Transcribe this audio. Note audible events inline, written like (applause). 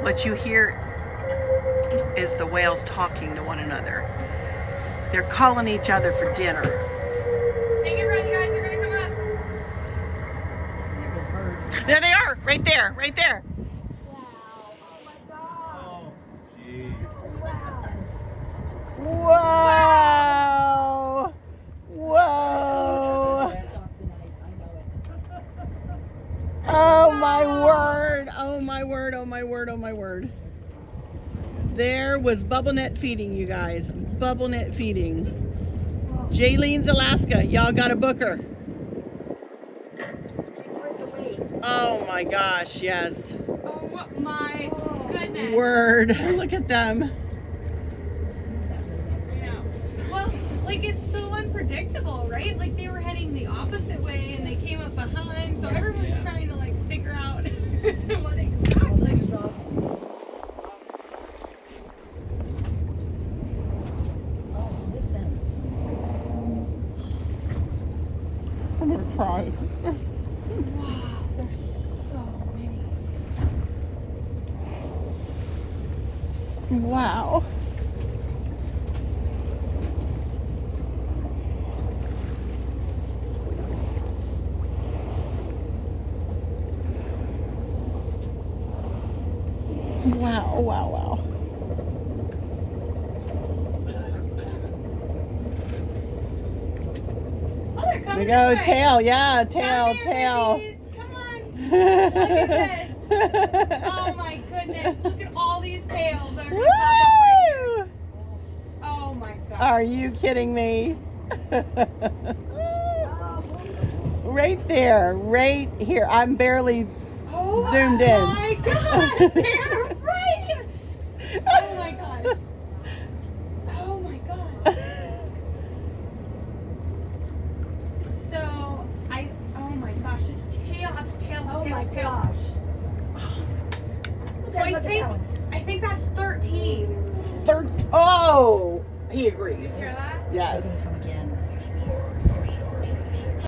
What you hear is the whales talking to one another. They're calling each other for dinner. Hey, get ready, guys. They're gonna come up. There bird. There they are, right there, right there. Oh, gee. Whoa! Whoa! Talk tonight. I know. Oh my word! Oh my word! Oh my word! Oh my word! There was bubble net feeding, you guys. Bubble net feeding. Jayleen's Alaska. Y'all got to book her. She's worth the wait. Oh my gosh, yes. Oh my goodness. Word. (laughs) Look at them. Well, like it's so unpredictable, right? Like they were heading the opposite way and they came up behind, so everyone's Yeah. trying to like figure out what exactly. This is awesome. Awesome. Oh, listen. Gonna cry. Wow, there's so many. Wow. Wow, wow, wow. We go, tail, yeah, tail, here, tail. babies. Come on. Look at this. (laughs) Oh my goodness. Look at all these tails that are gonna pop up right. Woo! Oh my god. Are you kidding me? (laughs) right there, right here. I'm barely Oh Zoomed in. Oh my gosh, (laughs) they're right here. Oh my gosh. Oh my god. So I oh my gosh, just tail after tail after Oh tail my after tail. gosh. So I think. I think that's 13. third. Oh, he agrees. Hear that? Yes. They're gonna come